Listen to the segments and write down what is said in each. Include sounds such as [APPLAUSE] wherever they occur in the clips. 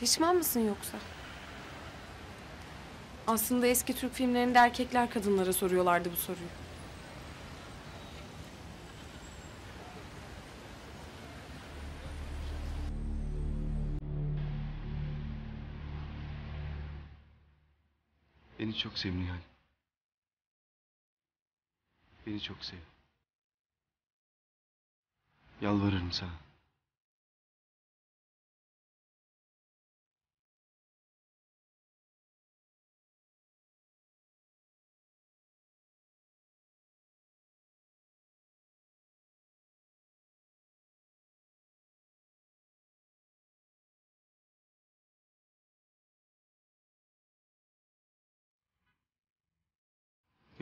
Pişman mısın yoksa? Aslında eski Türk filmlerinde erkekler kadınlara soruyorlardı bu soruyu. Beni çok sev Nihal. Beni çok sev. Yalvarırım sana.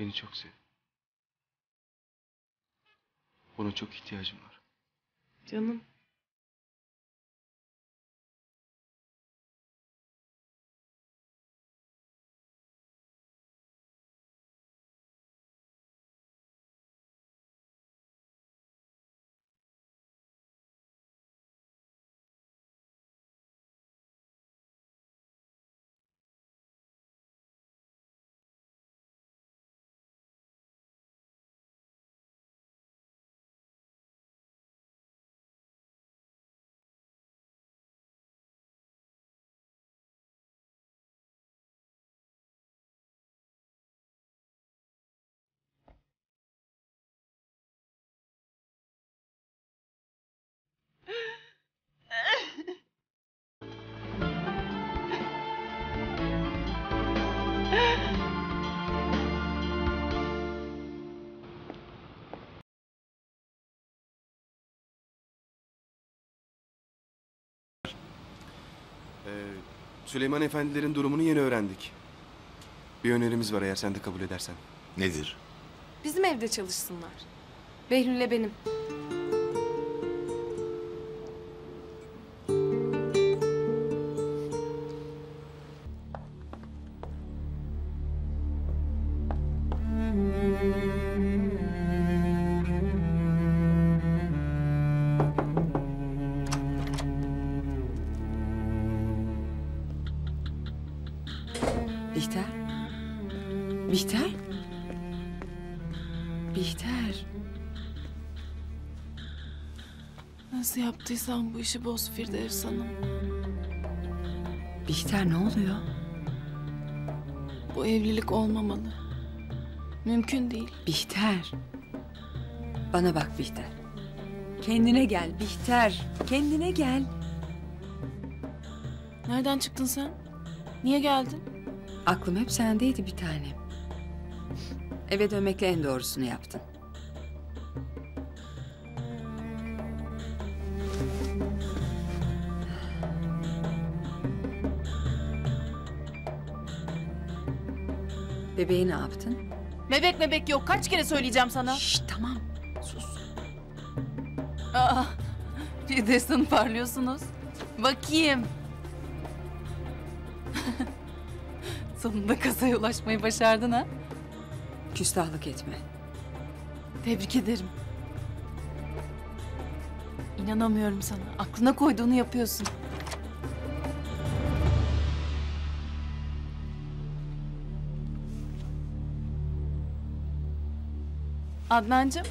Beni çok sev. Buna çok ihtiyacım var. Canım. Ee, Süleyman Efendilerin durumunu yeni öğrendik. Bir önerimiz var eğer sen de kabul edersen. Nedir? Bizim evde çalışsınlar. Behlül'le benim. Bihter? Bihter? Bihter. Nasıl yaptıysan bu işi boz Firdevs Hanım. Bihter ne oluyor? Bu evlilik olmamalı. Mümkün değil. Bihter. Bana bak Bihter. Kendine gel Bihter. Kendine gel. Nereden çıktın sen? Niye geldin? Aklım hep sendeydi bir tanem. Eve dönmekle en doğrusunu yaptın. Bebeği ne yaptın? Bebek bebek yok. Kaç kere söyleyeceğim sana? Şşt tamam. Sus. Aa, Firdevs Hanım parlıyorsunuz. Bakayım. Sonunda kasaya ulaşmayı başardın ha. Küstahlık etme. Tebrik ederim. İnanamıyorum sana. Aklına koyduğunu yapıyorsun. Adnancığım.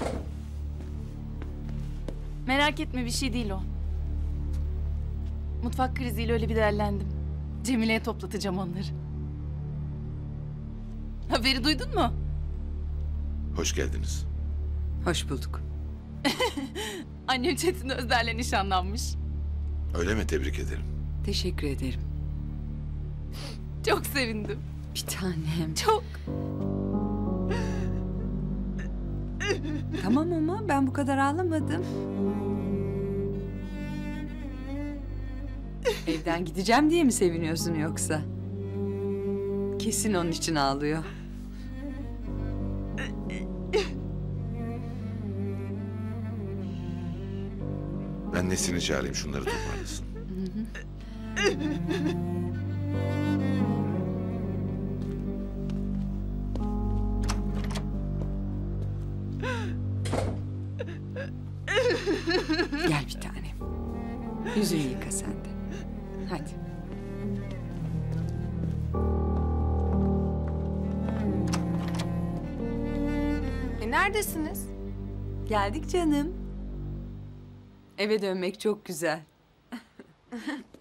Merak etme bir şey değil o. Mutfak kriziyle öyle bir derlendim. Cemile'ye toplatacağım onları. Haberi duydun mu? Hoş geldiniz. Hoş bulduk. [LAUGHS] Annem Çetin Özder'le nişanlanmış. Öyle mi? Tebrik ederim. Teşekkür ederim. Çok sevindim. Bir tanem. Çok. Tamam ama ben bu kadar ağlamadım. Evden gideceğim diye mi seviniyorsun yoksa? Kesin onun için ağlıyor. Ben Nesin'i çağırayım şunları toparlasın. Gel bir tanem. Yüzünü yıka sen de. Hadi. Neredesiniz? Geldik canım. Eve dönmek çok güzel. [LAUGHS]